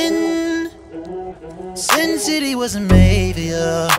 Sin, Sin City wasn't made for you.